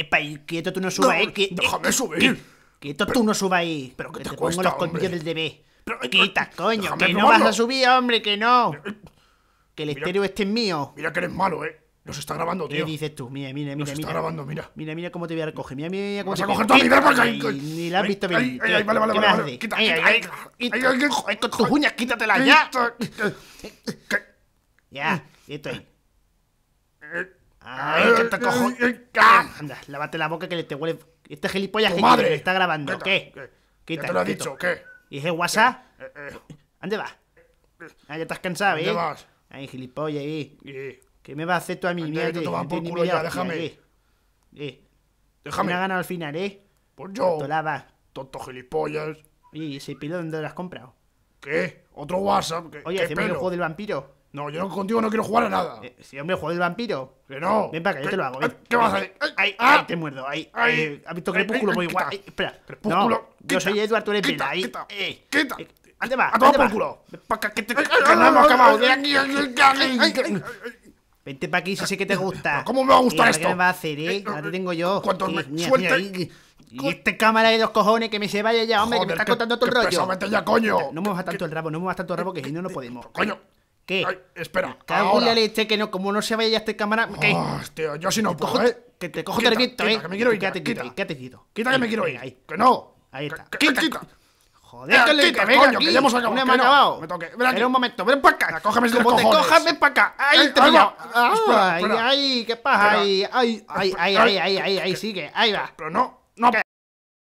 Epa, quieto tú no subas, No, eh. que- déjame subir. Quieto tú no subas ahí. pero ¿qué que te te cuesta, pongo los colmillos del bebé. Pero, eh, Quita, coño, déjame que no vas a subir, hombre, que no. Que el Mira. estéreo este es mío. Mira que eres malo, eh. Nos está grabando, ¿Qué tío. dices tú? Mira, mira, Nos mira, está mira. grabando, mira. Mira, mira cómo te voy a recoger. Mira, mira, mira cómo Vas te a coger toda mi que- Ni la has ay, visto venir. ay, ay, vale, vale, ¿Qué vale, quita, quita, Con tus uñas, quítatelas ya. ¿Qué? Ya, esto ahí. Eh, Ay, que te cojo. ay, ay, ah. Anda, lávate la boca que te huele. Este gilipollas que madre. está grabando. ¿Qué? ¿Qué? Quita, te lo quieto. dicho, ¿qué? ¿Y ese WhatsApp? Eh, eh, ¿Dónde vas? Ah, ya estás cansado, ¿eh? ¿Dónde vas? Ay, gilipollas, ¿eh? eh, ¿Qué me vas a hacer tú a mí? Mira, te toman por culo ya, déjame. ¿eh? Eh, Déjame. me ha ganado al final, ¿eh? Pues yo, Tú la vas. tonto gilipollas. ¿Y ese pelo dónde lo has comprado? ¿Qué? ¿Otro WhatsApp? ¿Qué, Oye, qué hacemos el pelo? juego del vampiro. No, yo contigo no quiero jugar a nada. Eh, sí, hombre, juego del vampiro. Que no. Ven para acá, yo ¿Qué- te lo hago. ven. ¿Qué vas a hacer? Ay, Ay, ah. ay, te muerdo. Ay, Ay. ¿Has visto Crepúsculo? Muy guay. Ay, espera. Crepúsculo, No, yo quita, soy Edward, tú eres quita, Bella. Ay, quita, eh, quita. eh, ¿Dónde vas? A tomar ¿Dónde por vas? culo. Acá, que, te, que no hemos acabado. aquí. Vente para aquí si sé que te gusta. ¿Cómo me va a gustar esto? ¿Qué me va a hacer, eh? Eh, Ahora te tengo yo. cuando Eh, me suelte- y- este cámara de los cojones que me se vaya ya, hombre, que me está contando todo el rollo. ya, coño. No muevas tanto el rabo, no muevas tanto el rabo que si no, no podemos. Coño. ¿Qué? Ay, espera. Cago en la ahora. leche que no, como no se vaya ya este cámara. ¿Qué? Tío, yo sí no puedo, Cojo- ¿eh? Que te cojo quita, eh. que me quiero ir. Quédate quieto, quita. ahí, quédate quieto. Quita que me quiero ir. Ahí. Que no. Ahí está. Quita, quita. Joder, que le que venga coño, aquí. que ya hemos acabado, No que hemos no. acabado. Me toque, ven aquí. Un momento, ven para acá. Cógeme los Como te cojas, ven para acá. Ahí Eh, te ahí pillo. Ay, ay, ¿qué pasa? Ahí, ay, ay, ay, Espera. ay, ay, ay, ahí sigue. Ahí va. Pero no, no.